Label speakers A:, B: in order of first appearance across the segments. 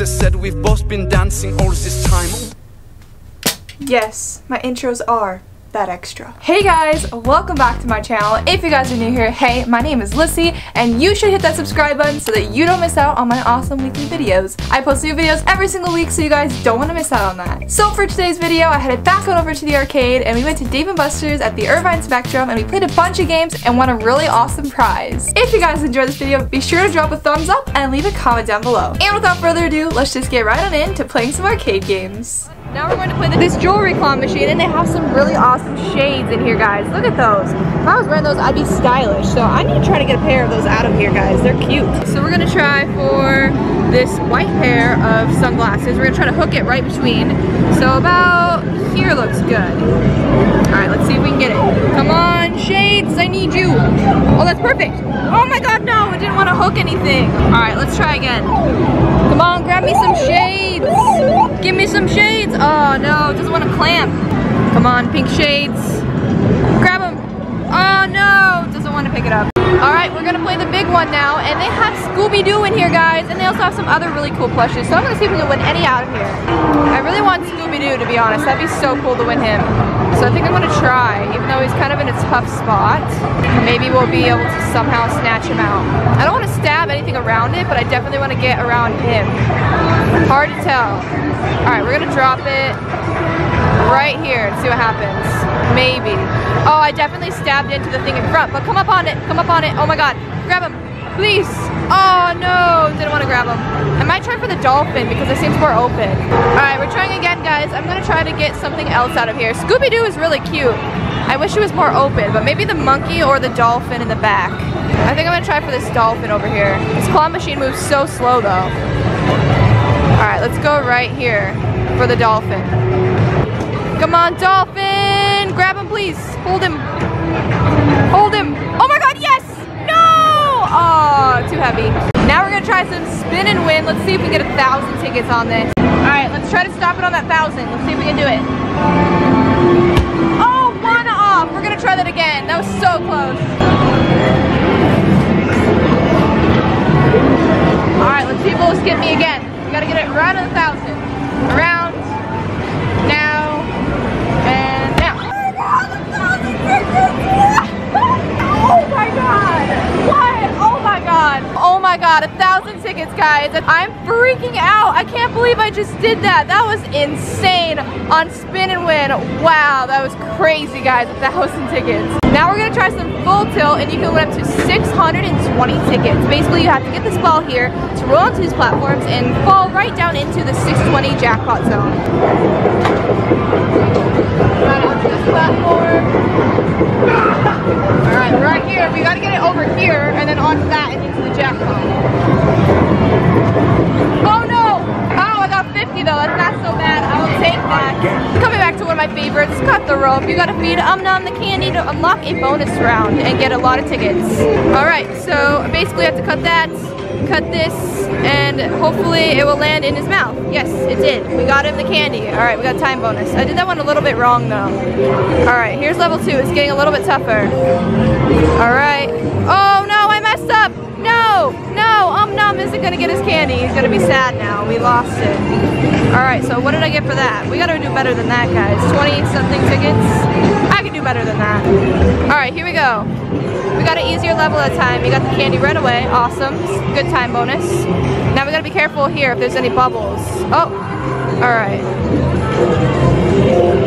A: They said we've both been dancing all this time.
B: Yes, my intros are that extra. Hey guys, welcome back to my channel. If you guys are new here, hey, my name is Lyssy, and you should hit that subscribe button so that you don't miss out on my awesome weekly videos. I post new videos every single week, so you guys don't want to miss out on that. So for today's video, I headed back on over to the arcade, and we went to Dave & Buster's at the Irvine Spectrum, and we played a bunch of games and won a really awesome prize. If you guys enjoyed this video, be sure to drop a thumbs up and leave a comment down below. And without further ado, let's just get right on into playing some arcade games. Now we're going to play this jewelry claw machine and they have some really awesome shades in here guys. Look at those. If I was wearing those I'd be stylish. So I need to try to get a pair of those out of here guys. They're cute. So we're going to try for this white pair of sunglasses. We're going to try to hook it right between. So about here looks good. Alright, let's see if we can get it. Come on, shades, I need you. Oh, that's perfect. Oh my god, no, I didn't want to hook anything. Alright, let's try again. Come on, grab me some shades. Give me some shades. Oh no, doesn't want to clamp. Come on, pink shades. Grab them. Oh no, doesn't want to pick it up. Alright, we're gonna play the big one now, and they have Scooby-Doo in here, guys, and they also have some other really cool plushies, so I'm gonna see if we can win any out of here. I really want Scooby-Doo, to be honest. That'd be so cool to win him. So I think I'm gonna try, even though he's kind of in a tough spot. Maybe we'll be able to somehow snatch him out. I don't want to stab anything around it, but I definitely want to get around him. Hard to tell. Alright, we're gonna drop it right here and see what happens. Maybe. Oh, I definitely stabbed into the thing in front, but come up on it, come up on it. Oh my god, grab him, please. Oh no, didn't want to grab him. I might try for the dolphin because it seems more open. All right, we're trying again, guys. I'm gonna try to get something else out of here. Scooby-Doo is really cute. I wish it was more open, but maybe the monkey or the dolphin in the back. I think I'm gonna try for this dolphin over here. This claw machine moves so slow though. All right, let's go right here for the dolphin. Come on, dolphin! Grab him, please. Hold him. Hold him. Oh my god, yes! No! Oh, too heavy. Now we're gonna try some spin and win. Let's see if we get a thousand tickets on this. Alright, let's try to stop it on that thousand. Let's see if we can do it. Oh, one off. We're gonna try that again. That was so close. I just did that. That was insane on Spin and Win. Wow, that was crazy, guys. A thousand tickets. Now we're gonna try some full tilt and you can win up to 620 tickets. Basically, you have to get this ball here to roll onto these platforms and fall right down into the 620 jackpot zone. Right platform. Alright, right here. We gotta get it over here and then onto that and into the jackpot. Oh 50 though. That's not so bad. I will take that. Coming back to one of my favorites, cut the rope. You gotta feed Um Nom the candy to unlock a bonus round and get a lot of tickets. Alright, so basically I have to cut that, cut this, and hopefully it will land in his mouth. Yes, it did. We got him the candy. Alright, we got time bonus. I did that one a little bit wrong though. Alright, here's level two. It's getting a little bit tougher. Alright. Oh no, I messed up! No! No! Um Nom isn't gonna get his candy. He's gonna be sad now. We lost it. Alright, so what did I get for that? We gotta do better than that, guys. 20 something tickets. I can do better than that. Alright, here we go. We got an easier level at time. You got the candy right away. Awesome. Good time bonus. Now we gotta be careful here if there's any bubbles. Oh! Alright.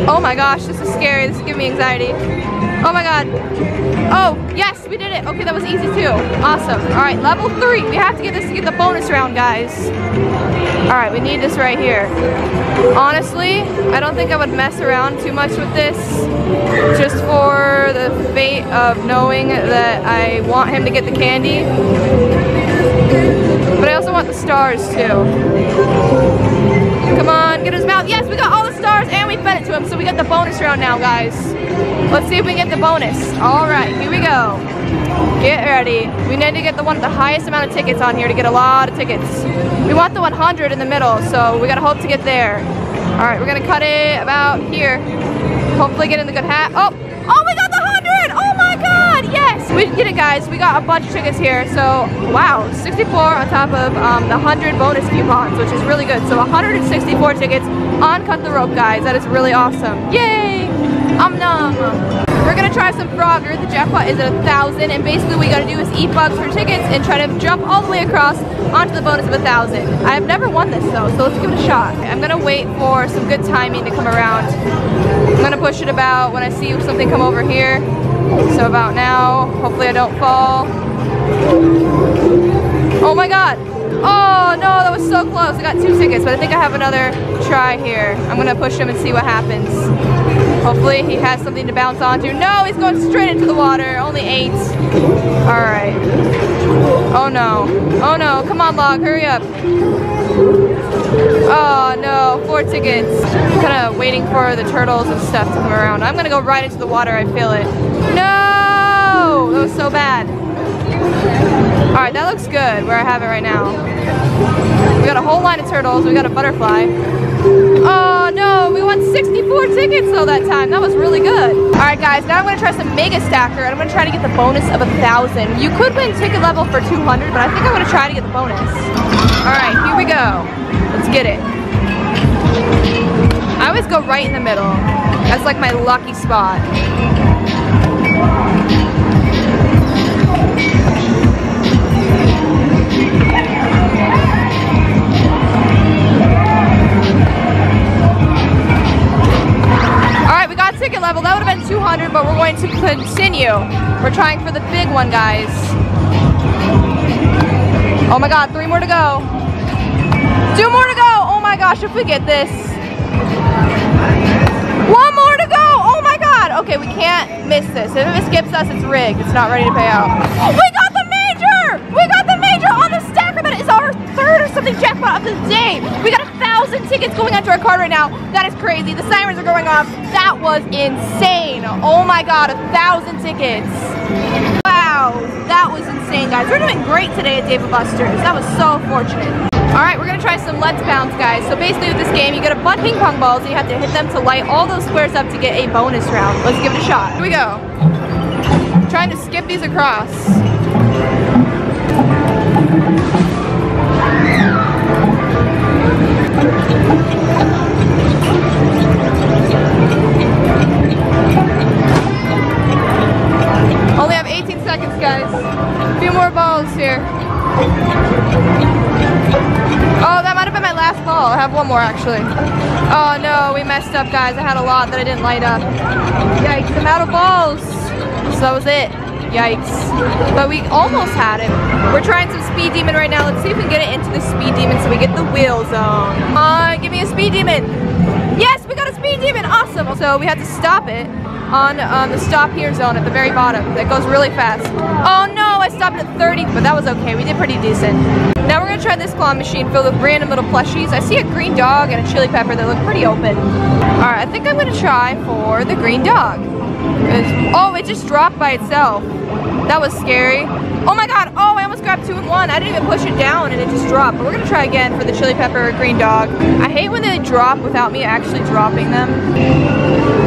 B: Oh my gosh, this is scary. This is giving me anxiety. Oh my god. Oh, yes, we did it. Okay, that was easy too. Awesome. Alright, level three. We have to get this to get the bonus round, guys. Alright, we need this right here. Honestly, I don't think I would mess around too much with this. Just for the fate of knowing that I want him to get the candy. But I also want the stars too. Come on, get his mouth. Yes, we got all the stars and we fed it to him, so we got the bonus round now, guys. Let's see if we get the bonus. All right, here we go. Get ready. We need to get the one with the highest amount of tickets on here to get a lot of tickets. We want the 100 in the middle, so we gotta hope to get there. All right, we're gonna cut it about here. Hopefully get in the good hat. Oh, oh, we got the 100! Oh my god, yes! We did it, guys. We got a bunch of tickets here. So, wow, 64 on top of um, the 100 bonus coupons, which is really good. So 164 tickets on Cut the Rope, guys. That is really awesome. Yay! Um nom. We're gonna try some Frogger. The jackpot is at a thousand, and basically what we gotta do is eat bugs for tickets and try to jump all the way across onto the bonus of a thousand. I have never won this though, so let's give it a shot. I'm gonna wait for some good timing to come around. I'm gonna push it about when I see something come over here. So about now, hopefully I don't fall. Oh my god! Oh no, that was so close. I got two tickets, but I think I have another try here. I'm gonna push them and see what happens. Hopefully he has something to bounce onto. No, he's going straight into the water. Only eight. All right. Oh no. Oh no. Come on, log. Hurry up. Oh no. Four tickets. Kind of waiting for the turtles and stuff to come around. I'm gonna go right into the water. I feel it. No! That was so bad. All right, that looks good where I have it right now. We got a whole line of turtles. We got a butterfly. Oh no, we won 64 tickets though that time. That was really good. All right guys, now I'm gonna try some Mega Stacker and I'm gonna try to get the bonus of a thousand. You could win ticket level for 200, but I think I'm gonna try to get the bonus. All right, here we go. Let's get it. I always go right in the middle. That's like my lucky spot. Level. That would have been 200, but we're going to continue. We're trying for the big one, guys. Oh my god, three more to go. Two more to go. Oh my gosh, if we get this. One more to go. Oh my god. Okay, we can't miss this. If it skips us, it's rigged. It's not ready to pay out. We got the something jackpot of the day. We got a thousand tickets going onto our card right now. That is crazy. The sirens are going off. That was insane. Oh my god, a thousand tickets. Wow, that was insane, guys. We're doing great today at Dave & Buster's. That was so fortunate. Alright, we're going to try some Let's Bounce, guys. So basically with this game, you get a bunch of ping pong balls and you have to hit them to light all those squares up to get a bonus round. Let's give it a shot. Here we go. I'm trying to skip these across. Seconds, guys. A few more balls here. Oh, that might have been my last ball. I have one more, actually. Oh, no, we messed up, guys. I had a lot that I didn't light up. Yikes, I'm out of balls. So that was it. Yikes. But we almost had it. We're trying some Speed Demon right now. Let's see if we can get it into the Speed Demon so we get the wheel zone. Uh, give me a Speed Demon. Yes, we got a Speed Demon. Awesome. So we had to stop it on um, the stop here zone at the very bottom. That goes really fast. Oh no, I stopped at 30, but that was okay. We did pretty decent. Now we're gonna try this claw machine filled with random little plushies. I see a green dog and a chili pepper that look pretty open. All right, I think I'm gonna try for the green dog. Oh, it just dropped by itself. That was scary. Oh my god, oh, I almost grabbed two in one. I didn't even push it down and it just dropped. But we're gonna try again for the chili pepper green dog. I hate when they drop without me actually dropping them.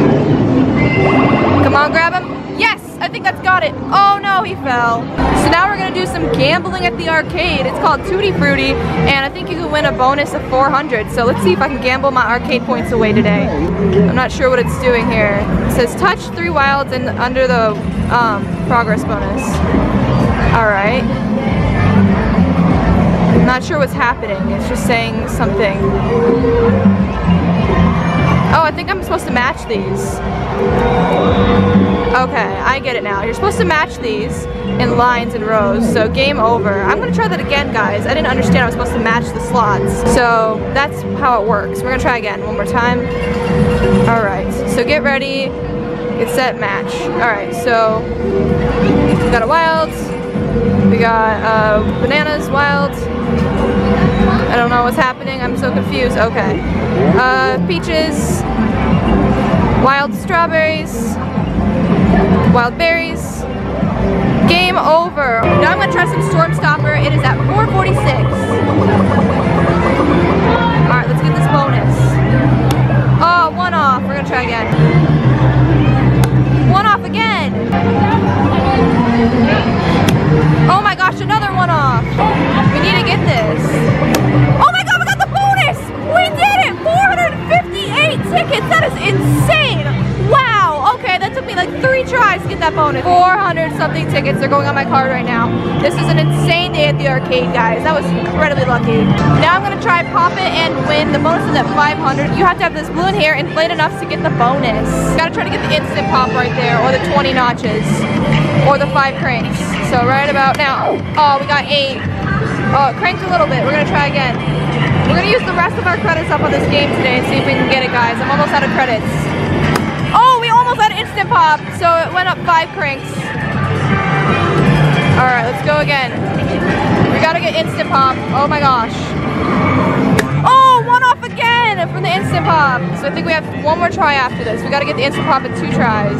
B: Grab him. Yes, I think that's got it. Oh no, he fell. So now we're gonna do some gambling at the arcade. It's called Tutti Frutti, and I think you can win a bonus of 400. So let's see if I can gamble my arcade points away today. I'm not sure what it's doing here. It says touch three wilds and under the um, progress bonus. All right. I'm not sure what's happening. It's just saying something. Match these. Okay, I get it now. You're supposed to match these in lines and rows, so game over. I'm gonna try that again, guys. I didn't understand I was supposed to match the slots. So that's how it works. We're gonna try again one more time. All right, so get ready, get set, match. All right, so we got a wild, we got uh, bananas, wild, I don't know what's happening. I'm so confused. Okay. Uh, peaches, wild strawberries, wild berries. Game over. Now I'm to try some Storm Stopper. It is at 446. Alright, let's get this bonus. Oh, one off. We're to try again. Arcade, guys. That was incredibly lucky. Now I'm gonna try pop it and win. The bonus is at 500. You have to have this balloon here inflate enough to get the bonus. Gotta try to get the instant pop right there, or the 20 notches, or the five cranks. So right about now. Oh, we got eight. Oh, it cranked a little bit. We're gonna try again. We're gonna use the rest of our credits up on this game today and see if we can get it, guys. I'm almost out of credits. Oh, we almost had instant pop, so it went up five cranks. All right, instant pop. Oh my gosh. Oh, one off again from the instant pop. So I think we have one more try after this. We gotta get the instant pop in two tries.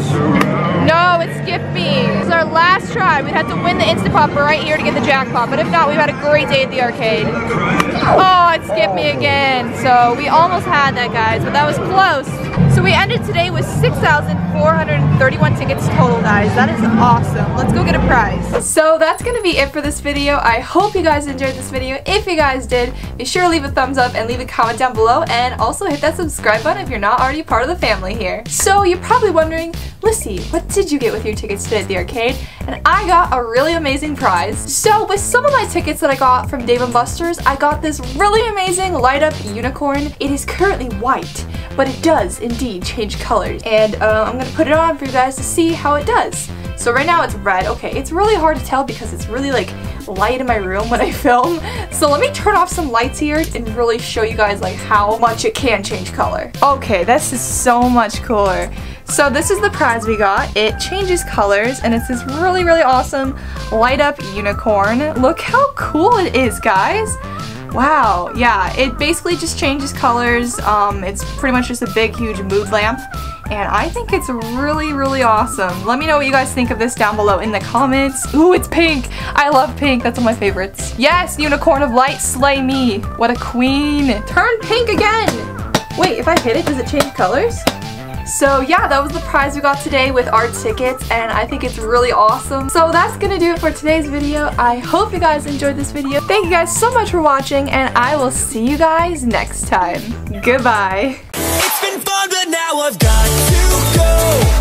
B: No, it skipped me. This is our last try. We'd have to win the instant pop right here to get the jackpot. But if not, we've had a great day at the arcade. Oh, it skipped me again. So we almost had that, guys, but that was close. So we ended today with 6,431 tickets guys. That is awesome. Let's go get a prize. So that's going to be it for this video. I hope you guys enjoyed this video. If you guys did, be sure to leave a thumbs up and leave a comment down below and also hit that subscribe button if you're not already part of the family here. So you're probably wondering, Lyssy, what did you get with your tickets today at the arcade? And I got a really amazing prize. So with some of my tickets that I got from Dave & Buster's, I got this really amazing light up unicorn. It is currently white, but it does indeed change colors. And uh, I'm gonna put it on for you guys to see how it does. So right now it's red. Okay, it's really hard to tell because it's really like light in my room when I film. So let me turn off some lights here and really show you guys like how much it can change color. Okay, this is so much cooler. So this is the prize we got. It changes colors and it's this really, really awesome light up unicorn. Look how cool it is, guys. Wow, yeah, it basically just changes colors. Um, it's pretty much just a big, huge mood lamp. And I think it's really, really awesome. Let me know what you guys think of this down below in the comments. Ooh, it's pink. I love pink. That's one of my favorites. Yes, Unicorn of Light, slay me. What a queen. Turn pink again. Wait, if I hit it, does it change colors? So yeah, that was the prize we got today with our tickets and I think it's really awesome. So that's gonna do it for today's video. I hope you guys enjoyed this video. Thank you guys so much for watching and I will see you guys next time. Goodbye.
C: It's been fun, but now I've got to go.